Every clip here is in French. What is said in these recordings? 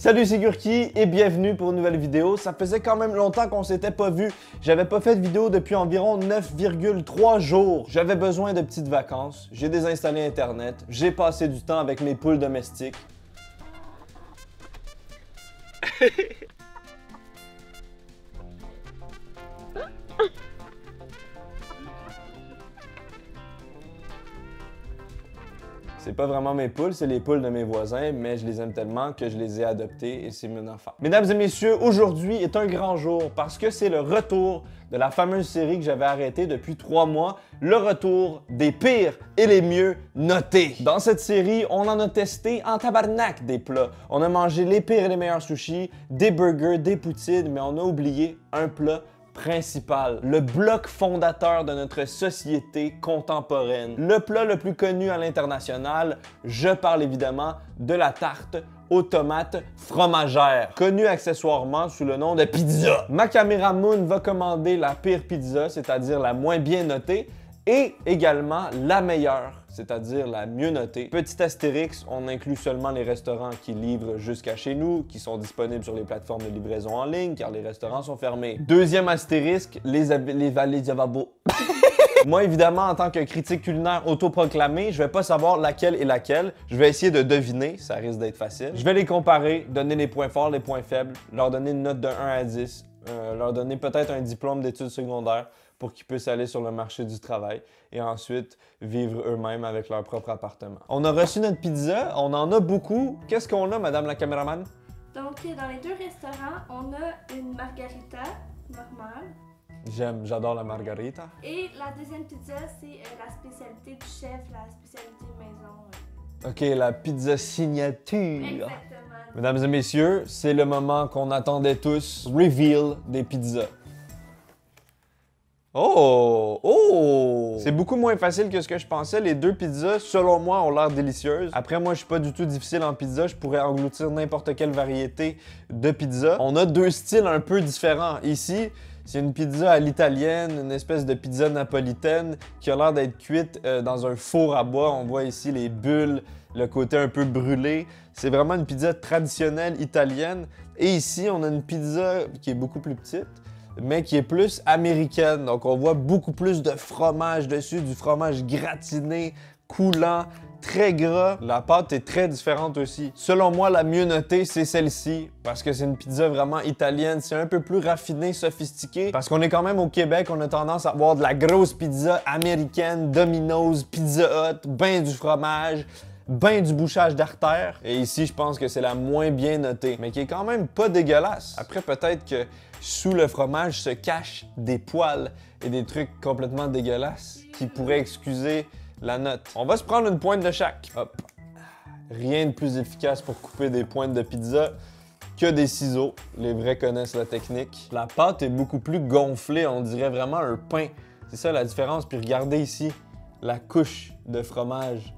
Salut c'est et bienvenue pour une nouvelle vidéo. Ça faisait quand même longtemps qu'on s'était pas vu. J'avais pas fait de vidéo depuis environ 9,3 jours. J'avais besoin de petites vacances. J'ai désinstallé internet. J'ai passé du temps avec mes poules domestiques. C'est pas vraiment mes poules, c'est les poules de mes voisins, mais je les aime tellement que je les ai adoptées et c'est mon enfant. Mesdames et messieurs, aujourd'hui est un grand jour parce que c'est le retour de la fameuse série que j'avais arrêtée depuis trois mois, le retour des pires et les mieux notés. Dans cette série, on en a testé en tabarnak des plats. On a mangé les pires et les meilleurs sushis, des burgers, des poutines, mais on a oublié un plat principal, le bloc fondateur de notre société contemporaine. Le plat le plus connu à l'international, je parle évidemment de la tarte aux tomates fromagères, connue accessoirement sous le nom de pizza. Ma caméra Moon va commander la pire pizza, c'est-à-dire la moins bien notée, et également la meilleure, c'est-à-dire la mieux notée. Petit astérix, on inclut seulement les restaurants qui livrent jusqu'à chez nous, qui sont disponibles sur les plateformes de livraison en ligne, car les restaurants sont fermés. Deuxième astérisque, les, les vallées Javabo. Moi, évidemment, en tant que critique culinaire autoproclamé, je vais pas savoir laquelle est laquelle. Je vais essayer de deviner, ça risque d'être facile. Je vais les comparer, donner les points forts, les points faibles, leur donner une note de 1 à 10, euh, leur donner peut-être un diplôme d'études secondaires pour qu'ils puissent aller sur le marché du travail et ensuite vivre eux-mêmes avec leur propre appartement. On a reçu notre pizza, on en a beaucoup. Qu'est-ce qu'on a, Madame la caméraman? Donc, dans les deux restaurants, on a une margarita normale. J'aime, j'adore la margarita. Et la deuxième pizza, c'est euh, la spécialité du chef, la spécialité maison. Ok, la pizza signature. Exactement. Mesdames et messieurs, c'est le moment qu'on attendait tous. Reveal des pizzas. Oh! Oh! C'est beaucoup moins facile que ce que je pensais. Les deux pizzas, selon moi, ont l'air délicieuses. Après, moi, je suis pas du tout difficile en pizza. Je pourrais engloutir n'importe quelle variété de pizza. On a deux styles un peu différents. Ici, c'est une pizza à l'italienne, une espèce de pizza napolitaine qui a l'air d'être cuite euh, dans un four à bois. On voit ici les bulles, le côté un peu brûlé. C'est vraiment une pizza traditionnelle italienne. Et ici, on a une pizza qui est beaucoup plus petite mais qui est plus américaine. Donc on voit beaucoup plus de fromage dessus, du fromage gratiné, coulant, très gras. La pâte est très différente aussi. Selon moi, la mieux notée, c'est celle-ci, parce que c'est une pizza vraiment italienne. C'est un peu plus raffiné, sophistiqué, parce qu'on est quand même au Québec, on a tendance à avoir de la grosse pizza américaine, Domino's, Pizza Hut, ben du fromage, ben du bouchage d'artère. Et ici, je pense que c'est la moins bien notée, mais qui est quand même pas dégueulasse. Après, peut-être que sous le fromage se cachent des poils et des trucs complètement dégueulasses qui pourraient excuser la note. On va se prendre une pointe de chaque. Hop. Rien de plus efficace pour couper des pointes de pizza que des ciseaux. Les vrais connaissent la technique. La pâte est beaucoup plus gonflée, on dirait vraiment un pain. C'est ça la différence. Puis regardez ici, la couche de fromage.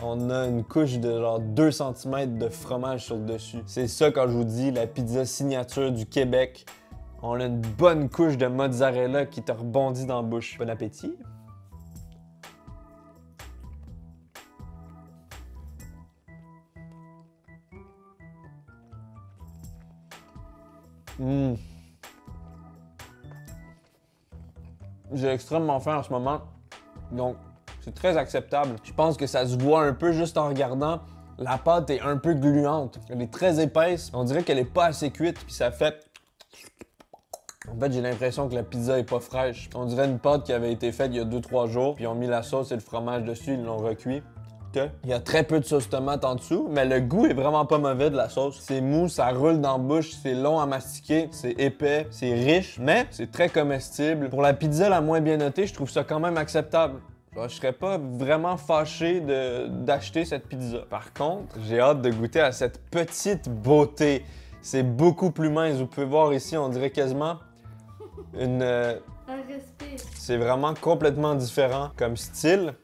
On a une couche de genre 2 cm de fromage sur le dessus. C'est ça quand je vous dis la pizza signature du Québec. On a une bonne couche de mozzarella qui te rebondit dans la bouche. Bon appétit! Mmh. J'ai extrêmement faim en ce moment, donc c'est très acceptable. Je pense que ça se voit un peu juste en regardant. La pâte est un peu gluante. Elle est très épaisse. On dirait qu'elle est pas assez cuite, puis ça fait en fait, j'ai l'impression que la pizza est pas fraîche. On dirait une pâte qui avait été faite il y a 2-3 jours, puis ils ont mis la sauce et le fromage dessus, ils l'ont recuit. Il y a très peu de sauce tomate en dessous, mais le goût est vraiment pas mauvais de la sauce. C'est mou, ça roule dans la bouche, c'est long à mastiquer, c'est épais, c'est riche, mais c'est très comestible. Pour la pizza la moins bien notée, je trouve ça quand même acceptable. Je serais pas vraiment fâché d'acheter cette pizza. Par contre, j'ai hâte de goûter à cette petite beauté. C'est beaucoup plus mince. Vous pouvez voir ici, on dirait quasiment une. Un respect. C'est vraiment complètement différent comme style.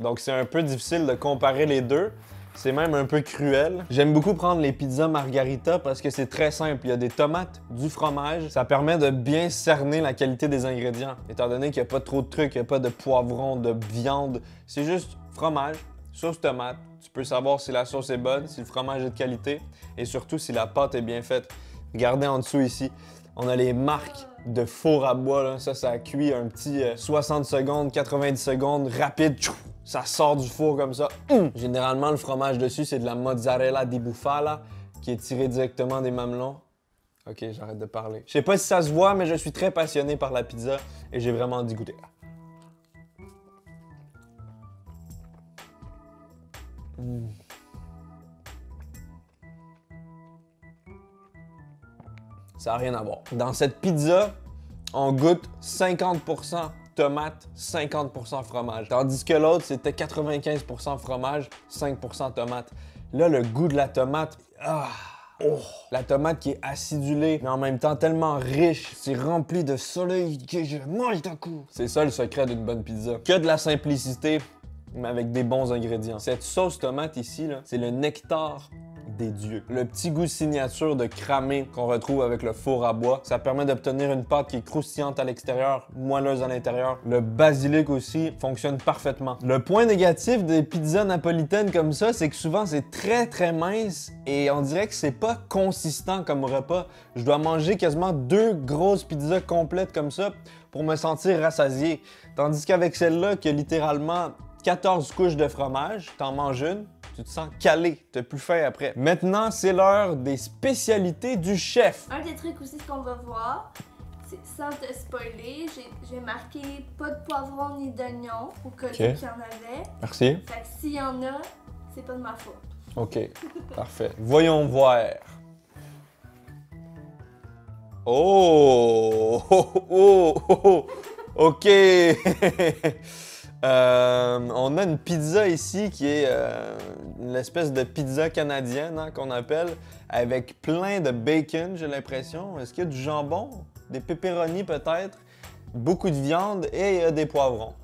Donc c'est un peu difficile de comparer les deux. C'est même un peu cruel. J'aime beaucoup prendre les pizzas margarita parce que c'est très simple. Il y a des tomates, du fromage. Ça permet de bien cerner la qualité des ingrédients. Étant donné qu'il n'y a pas trop de trucs, il n'y a pas de poivron, de viande. C'est juste fromage, sauce tomate, Tu peux savoir si la sauce est bonne, si le fromage est de qualité et surtout si la pâte est bien faite. Regardez en dessous ici. On a les marques de four à bois. Ça, ça cuit un petit 60 euh, secondes, 90 secondes, rapide. Ça sort du four comme ça. Hum! Généralement, le fromage dessus, c'est de la mozzarella di bufala qui est tiré directement des mamelons. Ok, j'arrête de parler. Je sais pas si ça se voit, mais je suis très passionné par la pizza et j'ai vraiment envie goûter. Hum. Ça n'a rien à voir. Dans cette pizza, on goûte 50% tomate, 50% fromage. Tandis que l'autre, c'était 95% fromage, 5% tomate. Là, le goût de la tomate, ah, oh, la tomate qui est acidulée, mais en même temps tellement riche, c'est rempli de soleil que je mange d'un coup. C'est ça le secret d'une bonne pizza. Que de la simplicité, mais avec des bons ingrédients. Cette sauce tomate ici, c'est le nectar des dieux. Le petit goût signature de cramé qu'on retrouve avec le four à bois, ça permet d'obtenir une pâte qui est croustillante à l'extérieur, moelleuse à l'intérieur. Le basilic aussi fonctionne parfaitement. Le point négatif des pizzas napolitaines comme ça, c'est que souvent c'est très très mince et on dirait que c'est pas consistant comme repas. Je dois manger quasiment deux grosses pizzas complètes comme ça pour me sentir rassasié. Tandis qu'avec celle-là, qui a littéralement 14 couches de fromage, t'en manges une, tu te sens calé, t'as plus faim après. Maintenant, c'est l'heure des spécialités du chef. Un des trucs aussi qu'on va voir, c'est sans te spoiler, j'ai marqué pas de poivron ni d'oignon au cas où il y en avait. Merci. Fait que s'il y en a, c'est pas de ma faute. OK, parfait. Voyons voir. Oh! oh, oh, oh, oh. OK! Euh, on a une pizza ici qui est euh, une espèce de pizza canadienne hein, qu'on appelle, avec plein de bacon, j'ai l'impression. Est-ce qu'il y a du jambon? Des pepperoni peut-être? Beaucoup de viande et a des poivrons.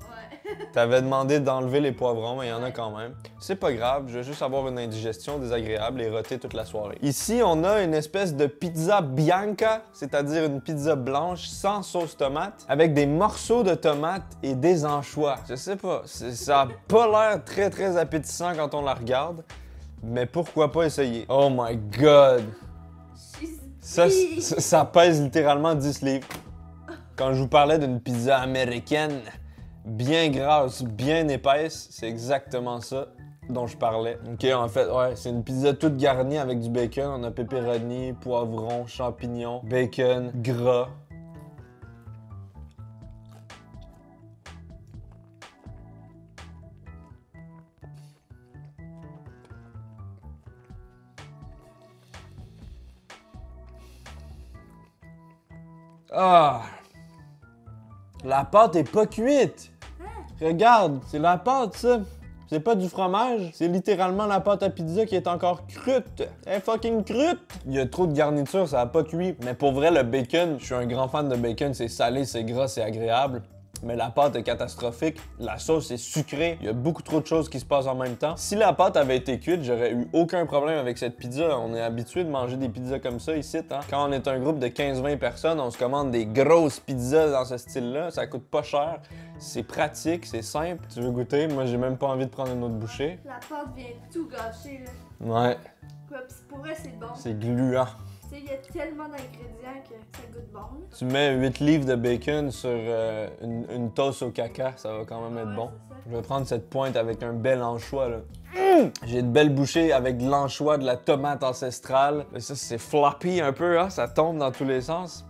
T'avais demandé d'enlever les poivrons, mais il y en a quand même. C'est pas grave, je veux juste avoir une indigestion désagréable et roter toute la soirée. Ici, on a une espèce de pizza bianca, c'est-à-dire une pizza blanche sans sauce tomate, avec des morceaux de tomate et des anchois. Je sais pas, ça a pas l'air très très appétissant quand on la regarde, mais pourquoi pas essayer? Oh my god! Ça, ça pèse littéralement 10 livres. Quand je vous parlais d'une pizza américaine, bien grasse, bien épaisse. C'est exactement ça dont je parlais. Ok, en fait, ouais, c'est une pizza toute garnie avec du bacon. On a pepperoni, poivron, champignons, bacon, gras. Ah! La pâte est pas cuite. Regarde, c'est la pâte, ça. C'est pas du fromage, c'est littéralement la pâte à pizza qui est encore crute. Elle est fucking crute! Il y a trop de garniture, ça a pas cuit. Mais pour vrai, le bacon, je suis un grand fan de bacon, c'est salé, c'est gras, c'est agréable mais la pâte est catastrophique. La sauce est sucrée. Il y a beaucoup trop de choses qui se passent en même temps. Si la pâte avait été cuite, j'aurais eu aucun problème avec cette pizza. On est habitué de manger des pizzas comme ça ici. Hein? Quand on est un groupe de 15-20 personnes, on se commande des grosses pizzas dans ce style-là. Ça coûte pas cher. C'est pratique, c'est simple. Tu veux goûter? Moi, j'ai même pas envie de prendre une autre bouchée. La pâte vient tout gâcher, là. Ouais. pour vrai, c'est bon. C'est gluant il y a tellement d'ingrédients que ça goûte bon. Tu mets 8 livres de bacon sur euh, une, une toast au caca, ça va quand même être bon. Je vais prendre cette pointe avec un bel anchois. là. Mmh! J'ai de belles bouchées avec de l'anchois, de la tomate ancestrale. Mais ça, c'est floppy un peu, hein? ça tombe dans tous les sens.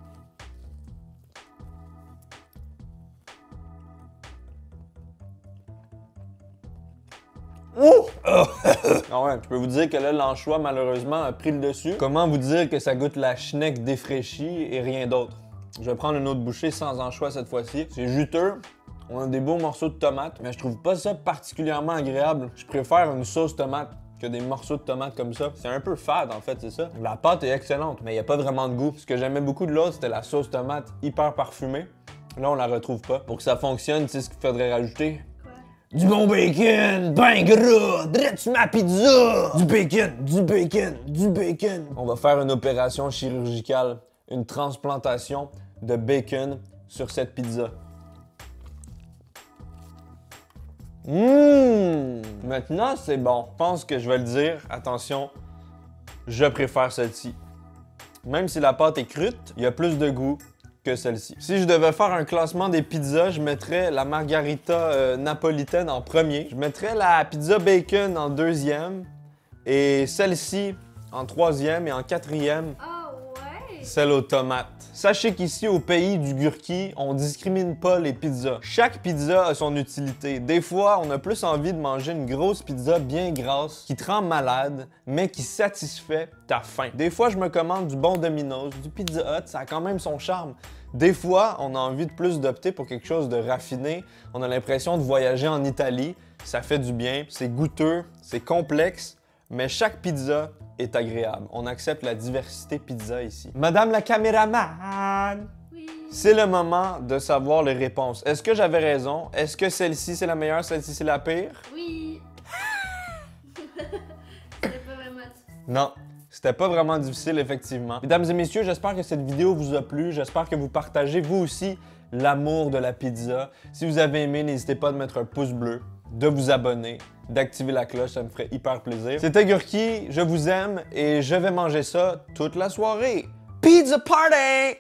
Oh! ah ouais, je peux vous dire que là, l'anchois, malheureusement, a pris le dessus. Comment vous dire que ça goûte la schneck défraîchie et rien d'autre? Je vais prendre une autre bouchée sans anchois cette fois-ci. C'est juteux. On a des beaux morceaux de tomate, mais je trouve pas ça particulièrement agréable. Je préfère une sauce tomate que des morceaux de tomate comme ça. C'est un peu fade en fait, c'est ça. La pâte est excellente, mais il n'y a pas vraiment de goût. Ce que j'aimais beaucoup de l'autre, c'était la sauce tomate hyper parfumée. Là, on la retrouve pas. Pour que ça fonctionne, sais ce qu'il faudrait rajouter? Du bon bacon, ben gras, direct ma pizza. Du bacon, du bacon, du bacon. On va faire une opération chirurgicale, une transplantation de bacon sur cette pizza. Mmh! Maintenant, c'est bon. Je pense que je vais le dire. Attention, je préfère celle-ci. Même si la pâte est crute, il y a plus de goût que celle-ci. Si je devais faire un classement des pizzas, je mettrais la margarita euh, napolitaine en premier. Je mettrais la pizza bacon en deuxième. Et celle-ci en troisième et en quatrième, Ah? Celle aux tomates. Sachez qu'ici, au pays du Gurki, on discrimine pas les pizzas. Chaque pizza a son utilité. Des fois, on a plus envie de manger une grosse pizza bien grasse, qui te rend malade, mais qui satisfait ta faim. Des fois, je me commande du bon Domino's, du Pizza Hut, ça a quand même son charme. Des fois, on a envie de plus d'opter pour quelque chose de raffiné. On a l'impression de voyager en Italie. Ça fait du bien, c'est goûteux, c'est complexe, mais chaque pizza est agréable. On accepte la diversité pizza ici. Madame la caméraman! Oui. C'est le moment de savoir les réponses. Est-ce que j'avais raison? Est-ce que celle-ci c'est la meilleure, celle-ci c'est la pire? Oui. C'est pas vraiment. Non. C'était pas vraiment difficile, effectivement. Mesdames et messieurs, j'espère que cette vidéo vous a plu. J'espère que vous partagez, vous aussi, l'amour de la pizza. Si vous avez aimé, n'hésitez pas à mettre un pouce bleu, de vous abonner, d'activer la cloche, ça me ferait hyper plaisir. C'était Gurki, je vous aime et je vais manger ça toute la soirée. Pizza party!